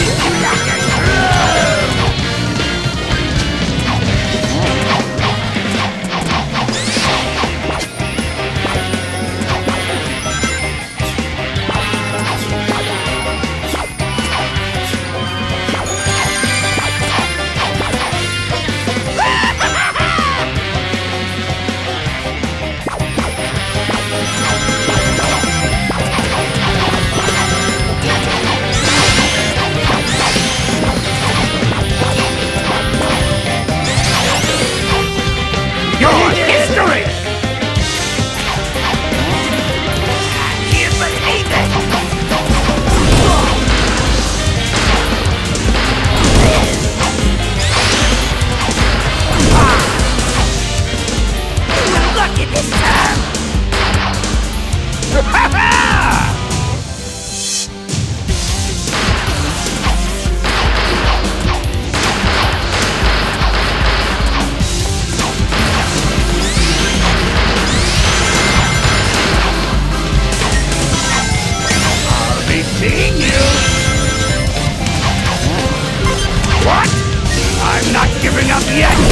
Black Yes!